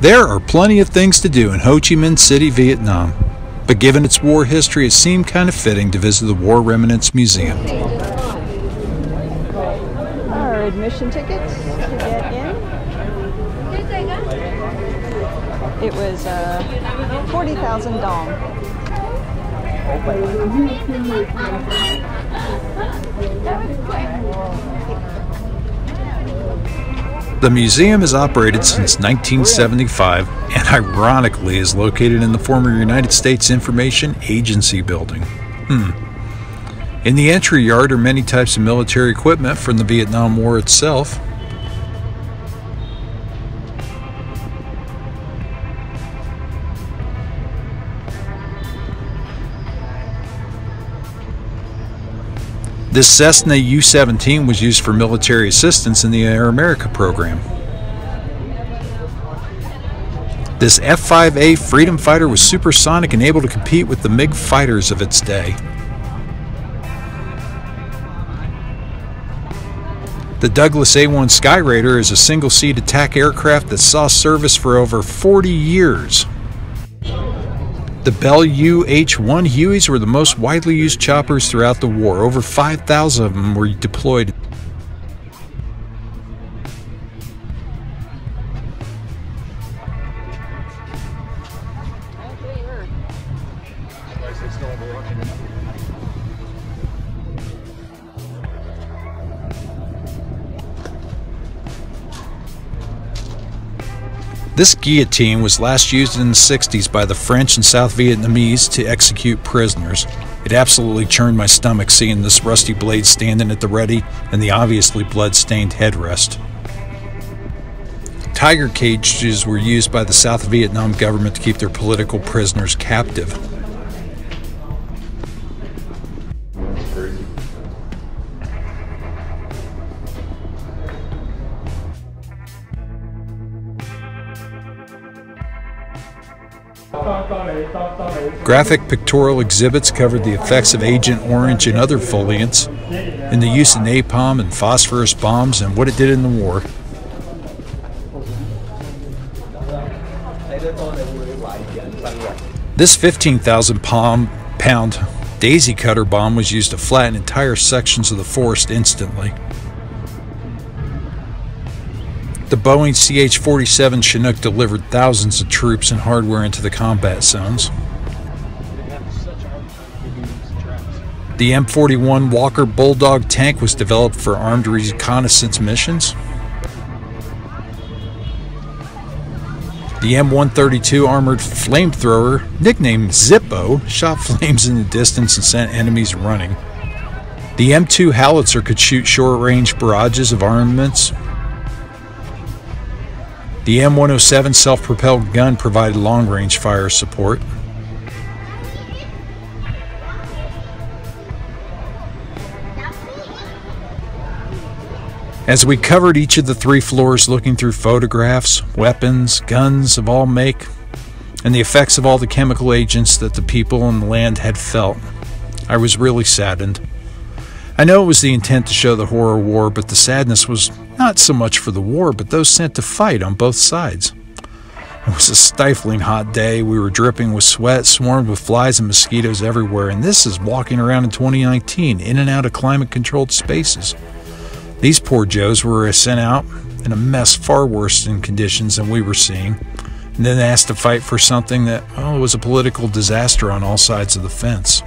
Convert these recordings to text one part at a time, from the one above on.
There are plenty of things to do in Ho Chi Minh City, Vietnam, but given its war history, it seemed kind of fitting to visit the War Remnants Museum. Our admission tickets to get in. It was uh, 40,000 dong. The museum has operated since 1975 and ironically is located in the former United States Information Agency building. Hmm. In the entry yard are many types of military equipment from the Vietnam War itself. This Cessna U 17 was used for military assistance in the Air America program. This F 5A Freedom Fighter was supersonic and able to compete with the MiG fighters of its day. The Douglas A-1 Skyraider is a single-seat attack aircraft that saw service for over 40 years. The Bell UH-1 Hueys were the most widely used choppers throughout the war. Over 5,000 of them were deployed This guillotine was last used in the 60s by the French and South Vietnamese to execute prisoners. It absolutely churned my stomach seeing this rusty blade standing at the ready and the obviously blood-stained headrest. Tiger cages were used by the South Vietnam government to keep their political prisoners captive. Graphic pictorial exhibits covered the effects of Agent Orange and other foliants and the use of napalm and phosphorus bombs and what it did in the war. This 15,000 pound daisy cutter bomb was used to flatten entire sections of the forest instantly. The Boeing CH 47 Chinook delivered thousands of troops and hardware into the combat zones. The M41 Walker Bulldog tank was developed for armed reconnaissance missions. The M132 armored flamethrower, nicknamed Zippo, shot flames in the distance and sent enemies running. The M2 howitzer could shoot short range barrages of armaments, the M107 self propelled gun provided long range fire support. As we covered each of the three floors looking through photographs, weapons, guns of all make, and the effects of all the chemical agents that the people and the land had felt, I was really saddened. I know it was the intent to show the horror war, but the sadness was not so much for the war, but those sent to fight on both sides. It was a stifling hot day. We were dripping with sweat, swarmed with flies and mosquitoes everywhere, and this is walking around in 2019, in and out of climate controlled spaces. These poor Joes were sent out in a mess far worse in conditions than we were seeing, and then asked to fight for something that, well, was a political disaster on all sides of the fence.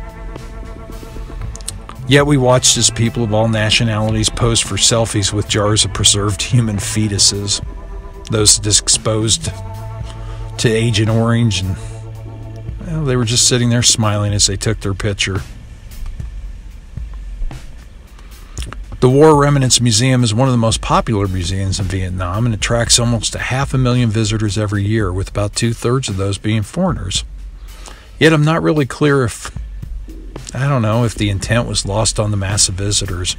Yet we watched as people of all nationalities posed for selfies with jars of preserved human fetuses, those exposed to Agent Orange, and well, they were just sitting there smiling as they took their picture. The War Remnants Museum is one of the most popular museums in Vietnam and attracts almost a half a million visitors every year, with about two thirds of those being foreigners. Yet I'm not really clear if I don't know if the intent was lost on the mass of visitors.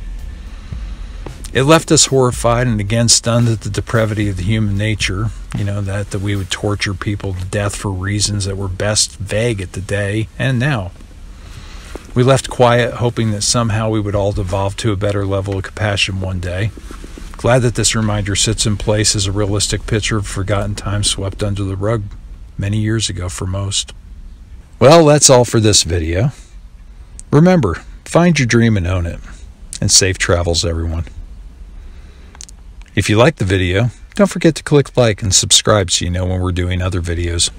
It left us horrified and again stunned at the depravity of the human nature. You know, that, that we would torture people to death for reasons that were best vague at the day and now. We left quiet, hoping that somehow we would all devolve to a better level of compassion one day. Glad that this reminder sits in place as a realistic picture of forgotten times swept under the rug many years ago for most. Well, that's all for this video. Remember, find your dream and own it. And safe travels, everyone. If you like the video, don't forget to click like and subscribe so you know when we're doing other videos.